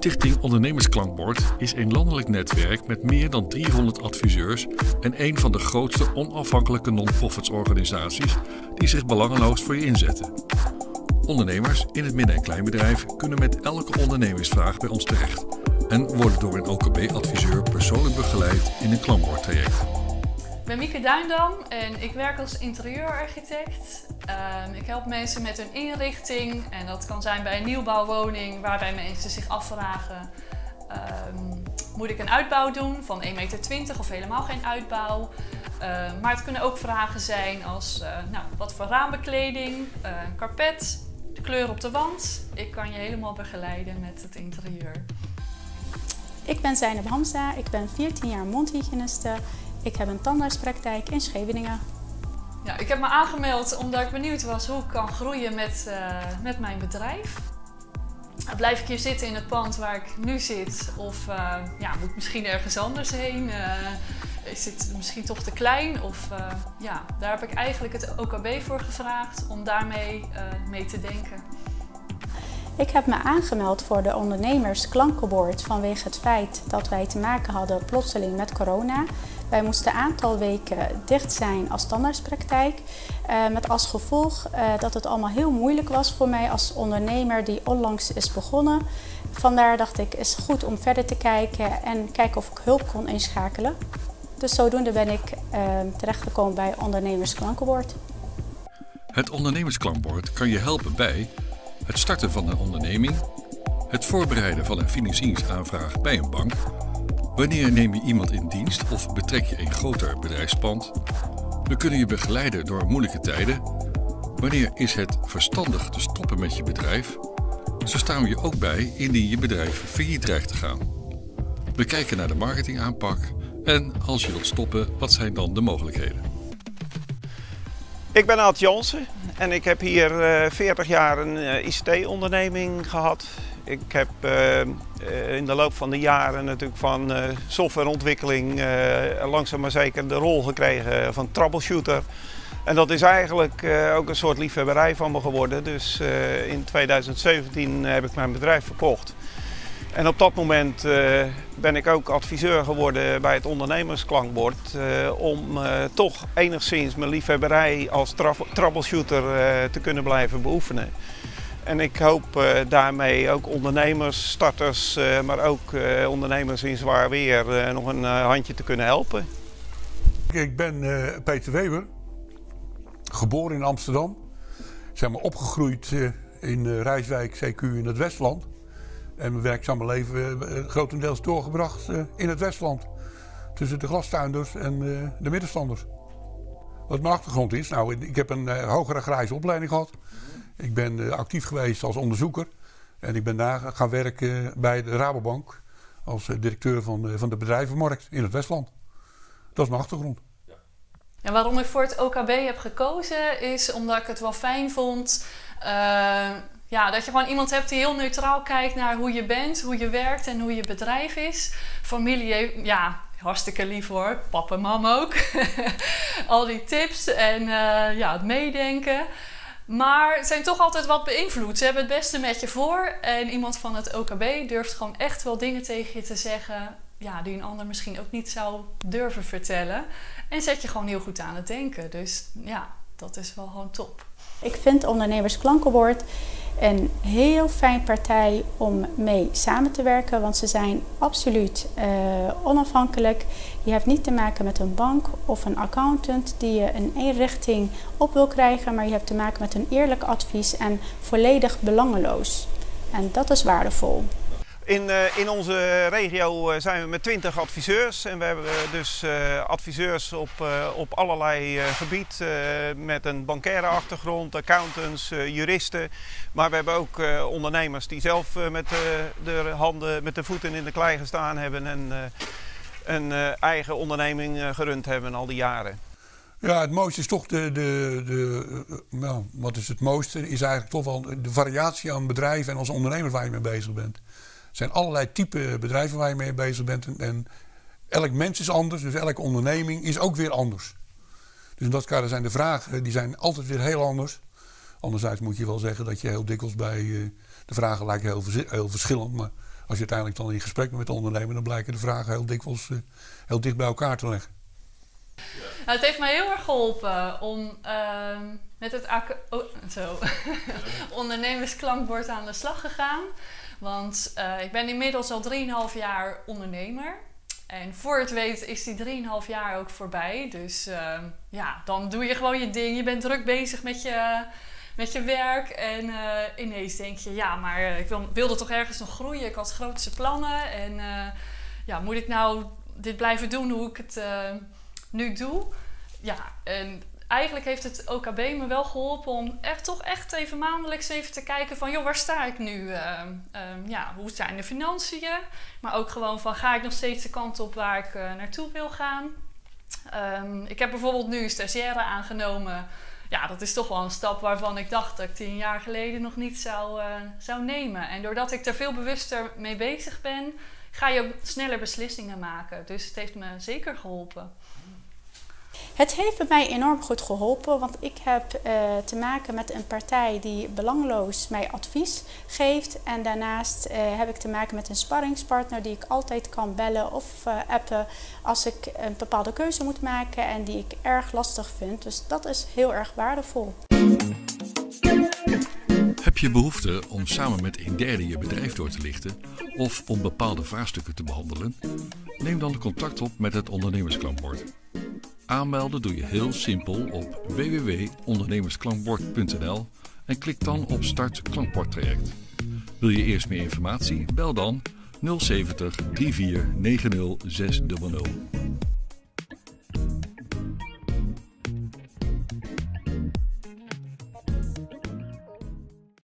Stichting Ondernemersklankbord is een landelijk netwerk met meer dan 300 adviseurs en een van de grootste onafhankelijke non-profits organisaties die zich belangeloos voor je inzetten. Ondernemers in het midden- en kleinbedrijf kunnen met elke ondernemersvraag bij ons terecht en worden door een OKB-adviseur persoonlijk begeleid in een klankbordtraject. Ik ben Mieke Duindam en ik werk als interieurarchitect. Ehm, ik help mensen met hun inrichting en dat kan zijn bij een nieuwbouwwoning waarbij mensen zich afvragen ehm, moet ik een uitbouw doen van 1,20 meter of helemaal geen uitbouw. Ehm, maar het kunnen ook vragen zijn als eh, nou, wat voor raambekleding, uh, karpet, de kleur op de wand. Ik kan je helemaal begeleiden met het interieur. Ik ben Zeynep Hamza, ik ben 14 jaar mondhygiëniste. Ik heb een tandartspraktijk in Scheveningen. Ja, ik heb me aangemeld omdat ik benieuwd was hoe ik kan groeien met, uh, met mijn bedrijf. Blijf ik hier zitten in het pand waar ik nu zit? Of uh, ja, moet ik misschien ergens anders heen? Uh, is het misschien toch te klein? Of ja, daar heb ik eigenlijk het OKB voor gevraagd om daarmee mee te denken. Ik heb me aangemeld voor de ondernemers klankenboord vanwege het feit dat wij te maken hadden plotseling met corona. Wij moesten een aantal weken dicht zijn als tandartspraktijk. Uh, met als gevolg uh, dat het allemaal heel moeilijk was voor mij als ondernemer die onlangs is begonnen. Vandaar dacht ik, is goed om verder te kijken en kijken of ik hulp kon inschakelen. Dus zodoende ben ik uh, terechtgekomen bij Ondernemers Klankenbord. Het Ondernemersklankbord kan je helpen bij het starten van een onderneming, het voorbereiden van een financieringsaanvraag bij een bank, wanneer neem je iemand in dienst of betrek je een groter bedrijfspand, we kunnen je begeleiden door moeilijke tijden, wanneer is het verstandig te stoppen met je bedrijf, zo staan we je ook bij indien je bedrijf failliet dreigt te gaan. We kijken naar de marketingaanpak en als je wilt stoppen, wat zijn dan de mogelijkheden? Ik ben Ad Jansen en ik heb hier uh, 40 jaar een uh, ICT-onderneming gehad. Ik heb uh, in de loop van de jaren natuurlijk van softwareontwikkeling langzaam maar zeker de rol gekregen van troubleshooter. En dat is eigenlijk ook een soort liefhebberij van me geworden. Dus in 2017 heb ik mijn bedrijf verkocht. En op dat moment uh, ben ik ook adviseur geworden bij het ondernemersklankbord uh, om uh, toch enigszins mijn liefhebberij als troubleshooter te kunnen blijven beoefenen. En ik hoop daarmee ook ondernemers, starters, maar ook ondernemers in zwaar weer nog een handje te kunnen helpen. Ik ben Peter Weber, geboren in Amsterdam, zeg maar opgegroeid in Rijswijk, CQ in het Westland. En mijn werkzame leven uh, grotendeels doorgebracht uh, in het Westland. Tussen de glastuinders en de middenstanders. Wat mijn achtergrond is, nou, ik heb een hogere grijze opleiding gehad. Ik ben actief geweest als onderzoeker. En ik ben daar gaan werken bij de Rabobank. Als directeur van, van de bedrijvenmarkt in het Westland. Dat is mijn achtergrond. En waarom ik voor het OKB heb gekozen is omdat ik het wel fijn vond ja, dat je gewoon iemand hebt die heel neutraal kijkt naar hoe je bent, hoe je werkt en hoe je bedrijf is. Familie, ja, hartstikke lief hoor. Papa en mam ook. Al die tips en uh, ja, het meedenken. Maar zijn toch altijd wat beïnvloed. Ze hebben het beste met je voor. En iemand van het OKB durft gewoon echt wel dingen tegen je te zeggen. Ja, die een ander misschien ook niet zou durven vertellen. En zet je gewoon heel goed aan het denken. Dus ja, dat is wel gewoon top. Ik vind Ondernemers Klankenwoord een heel fijn partij om mee samen te werken, want ze zijn absoluut uh, onafhankelijk. Je hebt niet te maken met een bank of een accountant die je in één richting op wil krijgen, maar je hebt te maken met een eerlijk advies en volledig belangeloos. En dat is waardevol. In, uh, in onze regio uh, zijn we met 20 adviseurs en we hebben uh, dus adviseurs op, op allerlei gebied met een bankaire achtergrond, accountants, juristen. Maar we hebben ook ondernemers die zelf met de handen, met de voeten in de klei gestaan hebben en een eigen onderneming gerund hebben al die jaren. Ja, het mooiste is toch de, de, de nou, wat is het mooiste, is eigenlijk toch wel de variatie aan bedrijven en als ondernemer waar je mee bezig bent. Zijn allerlei type bedrijven waar je mee bezig bent. En, elk mens is anders, dus elke onderneming is ook weer anders. Dus in dat kader zijn de vragen die zijn altijd weer heel anders. Anderzijds moet je wel zeggen dat je heel dikwijls bij uh, de vragen lijken heel, verschillend. Maar als je uiteindelijk dan in gesprek bent met de ondernemer, dan blijken de vragen heel dikwijls uh, heel dicht bij elkaar te leggen. Nou, het heeft mij heel erg geholpen om ehm, met het oh, zo. ondernemersklankbord aan de slag gegaan. Want uh, ik ben inmiddels al 3,5 jaar ondernemer. En voor het weet is die 3,5 jaar ook voorbij. Dus uh, ja, dan doe je gewoon je ding. Je bent druk bezig met je, met je werk. En uh, ineens denk je, ja, maar ik wil, wilde toch ergens nog groeien. Ik had grootste plannen. En ja, moet ik nou dit blijven doen hoe ik het nu doe? Ja, en eigenlijk heeft het OKB me wel geholpen om echt toch echt even maandelijks even te kijken van joh, waar sta ik nu? Uh, ja, hoe zijn de financiën? Maar ook gewoon van ga ik nog steeds de kant op waar ik uh, naartoe wil gaan? Um, ik heb bijvoorbeeld nu een stagiaire aangenomen. Ja, dat is toch wel een stap waarvan ik dacht dat ik tien jaar geleden nog niet zou, uh, zou nemen. En doordat ik er veel bewuster mee bezig ben, ga je ook sneller beslissingen maken. Dus het heeft me zeker geholpen. Het heeft bij mij enorm goed geholpen, want ik heb uh, te maken met een partij die belangloos mij advies geeft. En daarnaast uh, heb ik te maken met een sparringspartner die ik altijd kan bellen of uh, appen als ik een bepaalde keuze moet maken en die ik erg lastig vind. Dus dat is heel erg waardevol. Heb je behoefte om samen met een derde je bedrijf door te lichten of om bepaalde vraagstukken te behandelen? Neem dan contact op met het ondernemersklankbord. Aanmelden doe je heel simpel op www.ondernemersklankbord.nl en klik dan op Start Klankbordtraject. Wil je eerst meer informatie? Bel dan 070 34 90 600.